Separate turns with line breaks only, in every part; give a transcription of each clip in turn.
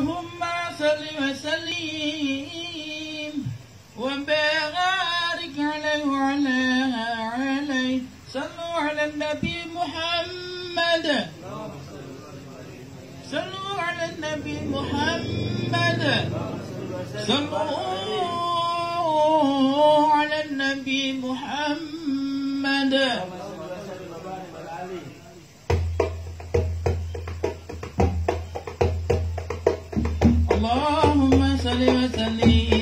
اللهم صل وسلم. وبارك عليه وعلى عليه صلوا على النبي محمد. صلوا على النبي محمد. صلوا على النبي محمد. اللهم صل وسلم.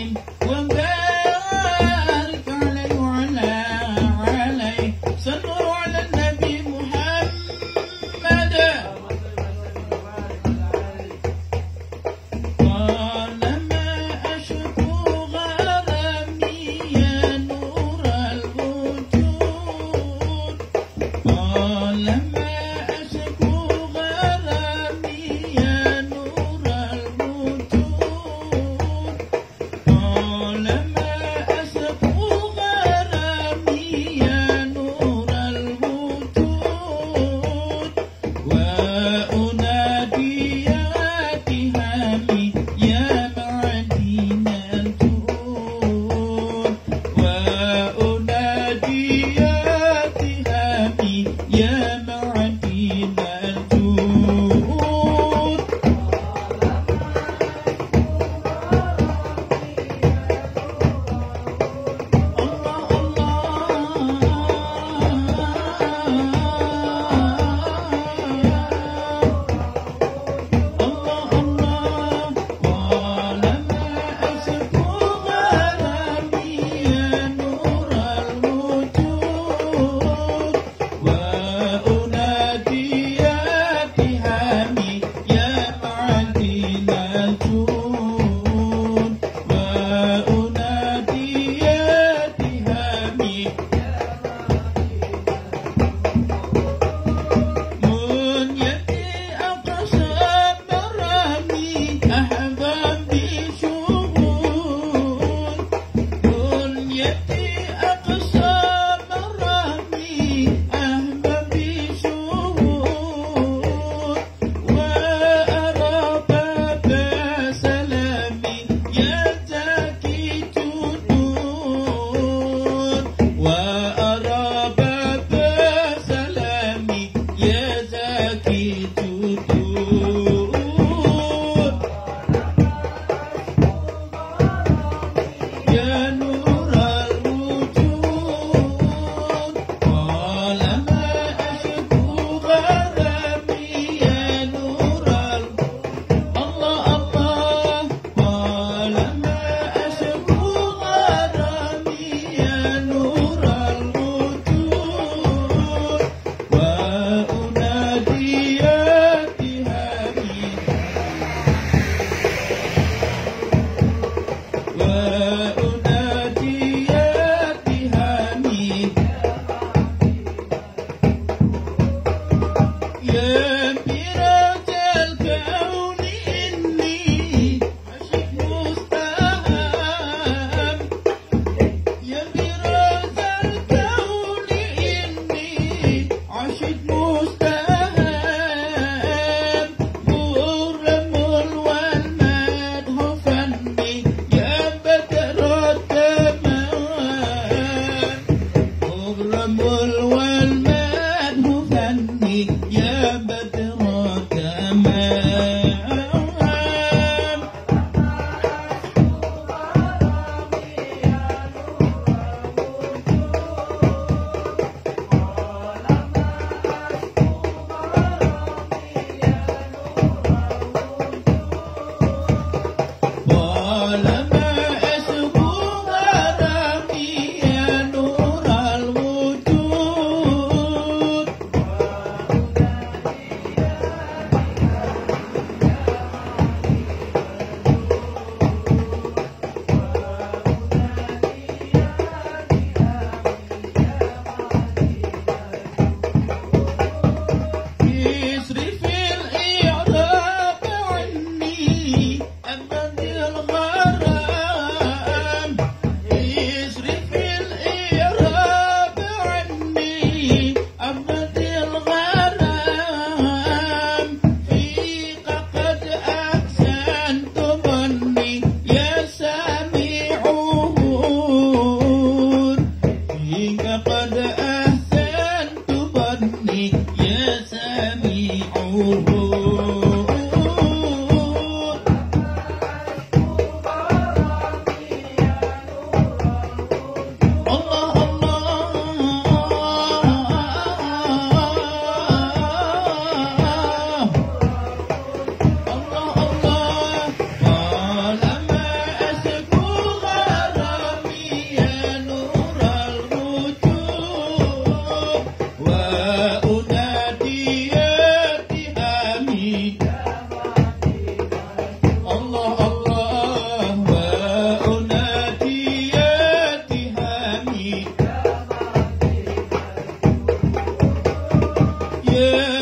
Yeah.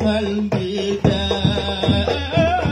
قلبي داء